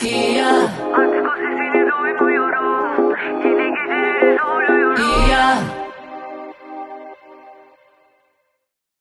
Yeah.